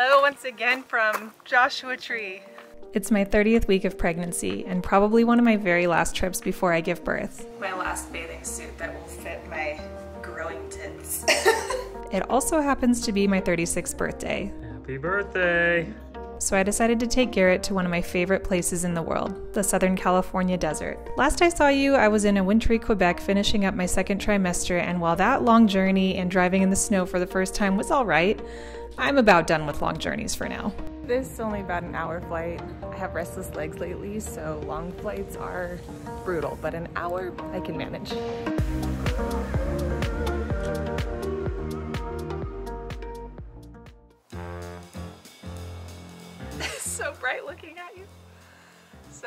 Hello once again from Joshua Tree. It's my 30th week of pregnancy and probably one of my very last trips before I give birth. My last bathing suit that will fit my growing tits. It also happens to be my 36th birthday, Happy birthday! So I decided to take Garett to one of my favorite places in the world, the Southern California desert. Last I saw you, I was in a wintry Quebec finishing up my second trimester, and while that long journey and driving in the snow for the first time was alright, I'm about done with long journeys for now. this is only about an hour flight. I have restless legs lately, so long flights are brutal, but an hour I can manage.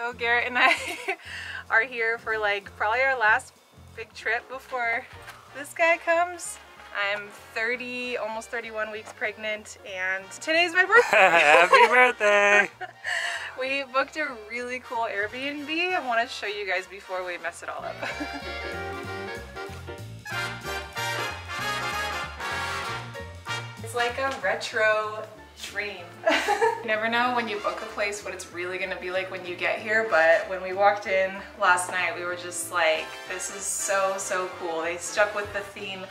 So Garett and I are here for like probably our last big trip before this guy comes. I'm 30, almost 31 weeks pregnant, and today's my birthday. Happy birthday! We booked a really cool Airbnb. I want to show you guys before we mess it all up. it's like a retro dream. you never know when you book a place what it's really gonna be like when you get here, but when we walked in last night, we were just like, this is so, so cool. They stuck with the theme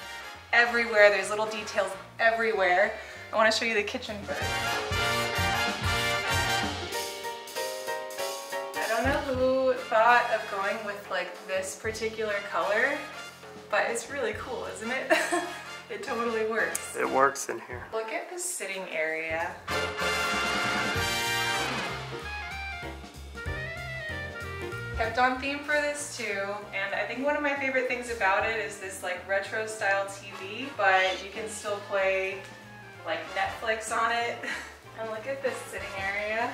everywhere. There's little details everywhere. I want to show you the kitchen first. I don't know who thought of going with like this particular color, but it's really cool, isn't it? it totally works. It works in here. Look at the sitting area. Kept on theme for this too, and I think one of my favorite things about it is this like retro style TV, but you can still play like Netflix on it. And look at this sitting area.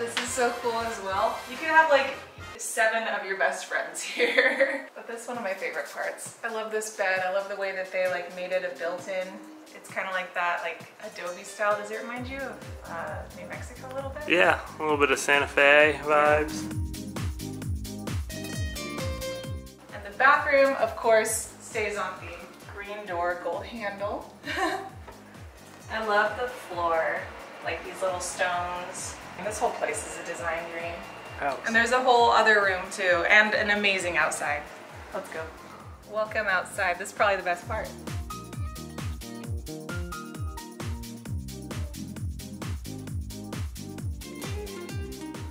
This is so cool as well. You can have like seven of your best friends here. That's one of my favorite parts. I love this bed. I love the way that they like made it a built-in. It's kind of like that like Adobe style. Does it remind you of uh, New Mexico a little bit? Yeah, a little bit of Santa Fe vibes. And the bathroom, of course, stays on theme. Green door, gold handle. I love the floor, like these little stones. And this whole place is a design dream. House. And there's a whole other room too, and an amazing outside. Let's go. Welcome outside. This is probably the best part.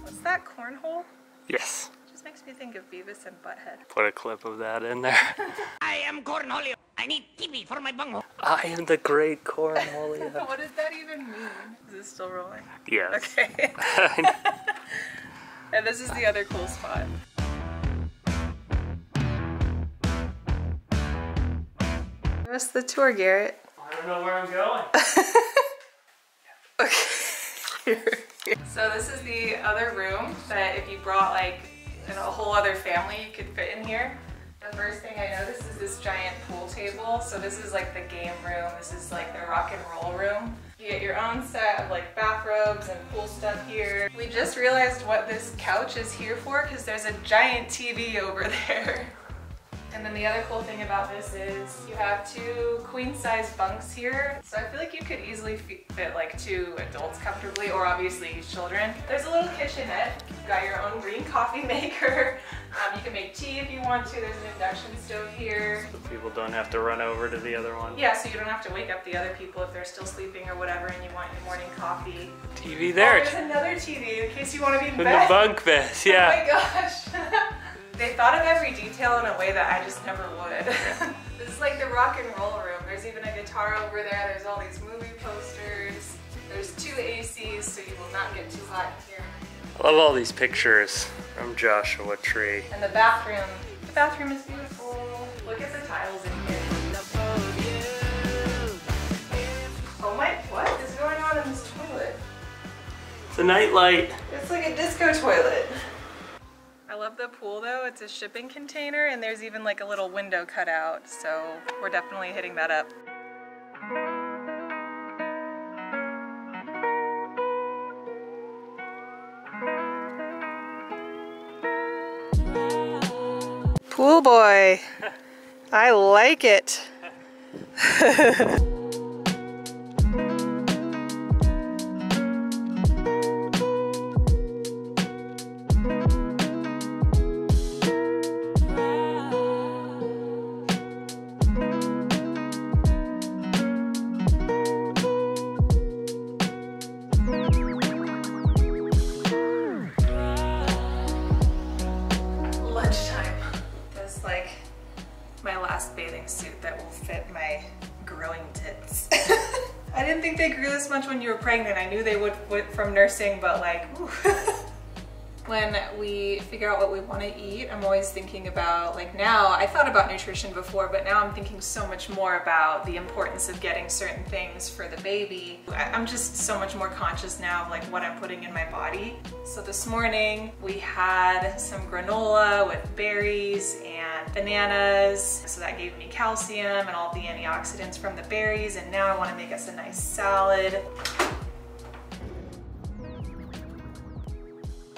What's that cornhole? Yes. Just makes me think of Beavis and Butthead. Put a clip of that in there. I am Cornholio. I need TV for my bungo. I am the great cornholio. What does that even mean? Is this still rolling? yes. Okay. and this is the other cool spot. Us the tour, Garett. I don't know where I'm going. So this is the other room that if you brought like a whole other family, you could fit in here. The first thing I noticed is this giant pool table. So this is like the game room. This is like the rock and roll room. You get your own set of like bathrobes and pool stuff here. We just realized what this couch is here for because there's a giant TV over there. And then the other cool thing about this is you have two queen size bunks here. So I feel like you could easily fit like two adults comfortably or obviously children. There's a little kitchenette. You've got your own green coffee maker. Um, you can make tea if you want to. There's an induction stove here. So people don't have to run over to the other one. Yeah, so you don't have to wake up the other people if they're still sleeping or whatever and you want your morning coffee. TV Oh, there. there's another TV in case you want to be in in bed. the bunk bed. Yeah. Oh my gosh. they thought of every detail in a way that I just never would. this is like the rock and roll room. There's even a guitar over there. There's all these movie posters. There's two ACs so you will not get too hot in here. I love all these pictures from Joshua Tree. And the bathroom. The bathroom is beautiful. Look at the tiles in here. Oh my, what is going on in this toilet? It's a nightlight. It's like a disco toilet. I love the pool though. It's a shipping container and there's even like a little window cut out. So we're definitely hitting that up. Pool boy. I like it. that will fit my growing tits. I didn't think they grew this much when you were pregnant. I knew they would, would from nursing, but like, when we figure out what we want to eat, I'm always thinking about, like now, I thought about nutrition before, but now I'm thinking so much more about the importance of getting certain things for the baby. I'm just so much more conscious now of like what I'm putting in my body. So this morning we had some granola with berries and bananas. So that gave me calcium and all the antioxidants from the berries. And now I want to make us a nice salad.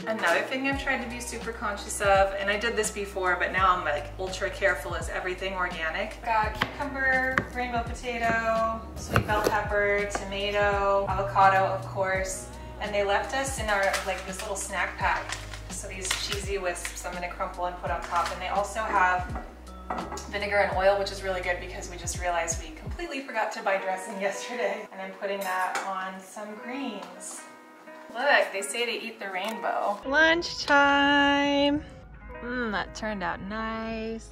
Another thing I've tried to be super conscious of, and I did this before, but now I'm like ultra careful, is everything organic. Got cucumber, rainbow potato, sweet bell pepper, tomato, avocado, of course. And they left us in our, like this little snack pack. So these cheesy wisps I'm gonna crumple and put on top. And they also have vinegar and oil, which is really good because we just realized we completely forgot to buy dressing yesterday. And I'm putting that on some greens. Look, they say to eat the rainbow. Lunchtime. Mmm, that turned out nice.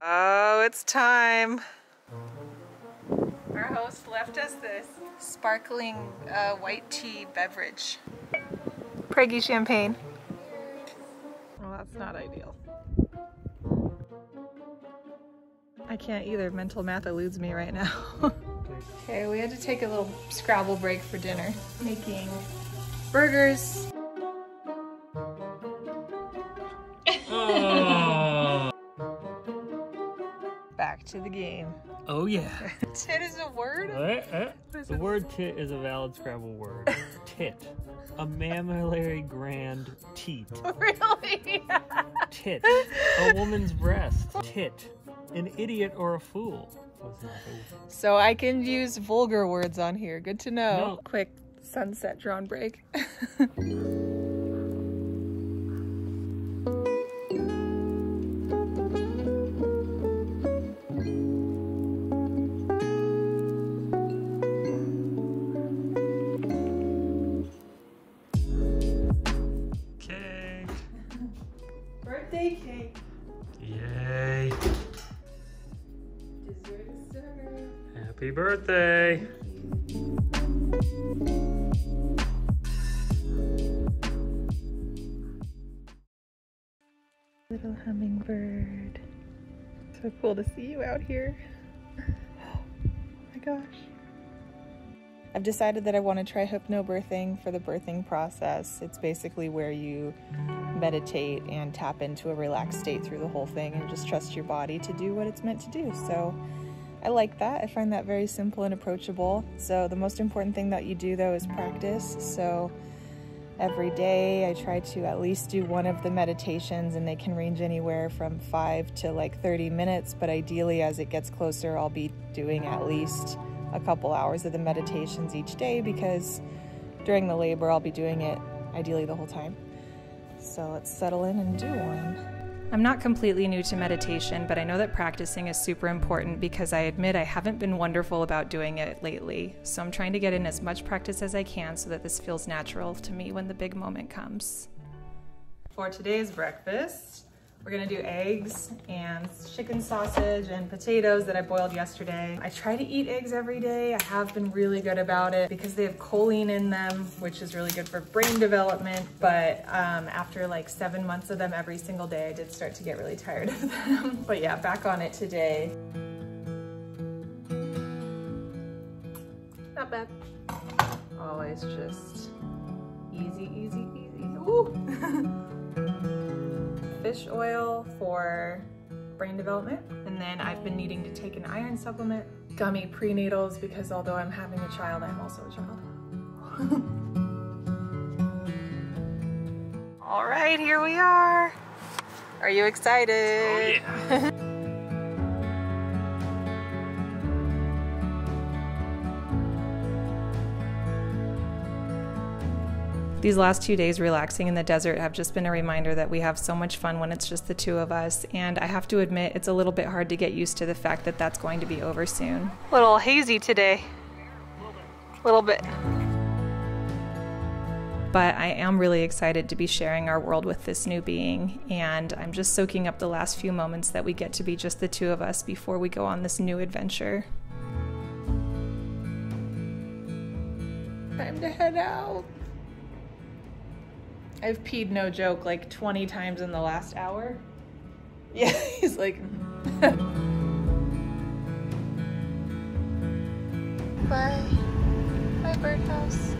Oh, it's time. Our host left us this sparkling uh, white tea beverage. Preggy champagne. Well, that's not ideal. I can't either. Mental math eludes me right now. okay, we had to take a little Scrabble break for dinner. Making burgers. Back to the game. Oh yeah. Tit is a word? Uh, uh, the word tit is a valid Scrabble word. tit. A mammillary gland teat. Really? Tit. A woman's breast. Tit. An idiot or a fool. So I can use vulgar words on here. Good to know. No. Quick sunset drone break. birthday. Little hummingbird. So cool to see you out here. Oh my gosh. I've decided that I want to try hypnobirthing for the birthing process. It's basically where you meditate and tap into a relaxed state through the whole thing and just trust your body to do what it's meant to do. So I like that. I find that very simple and approachable. So the most important thing that you do though is practice. So every day I try to at least do one of the meditations and they can range anywhere from 5 to like 30 minutes, but ideally as it gets closer I'll be doing at least a couple hours of the meditations each day because during the labor I'll be doing it ideally the whole time. So let's settle in and do one. I'm not completely new to meditation, but I know that practicing is super important because I admit I haven't been wonderful about doing it lately. So I'm trying to get in as much practice as I can so that this feels natural to me when the big moment comes. For today's breakfast, we're gonna do eggs and chicken sausage and potatoes that I boiled yesterday. I try to eat eggs every day. I have been really good about it because they have choline in them, which is really good for brain development. But um, after like seven months of them every single day, I did start to get really tired of them. but yeah, back on it today. Not bad. Always just easy, easy, easy. Ooh. fish oil for brain development. And then I've been needing to take an iron supplement, gummy prenatals, because although I'm having a child, I'm also a child. All right, here we are. Are you excited? Oh yeah. These last two days relaxing in the desert have just been a reminder that we have so much fun when it's just the two of us, and I have to admit it's a little bit hard to get used to the fact that that's going to be over soon. A little hazy today. A little bit. But I am really excited to be sharing our world with this new being, and I'm just soaking up the last few moments that we get to be just the two of us before we go on this new adventure. Time to head out. I've peed no joke like 20 times in the last hour. Yeah, he's like. Bye. Bye, birdhouse.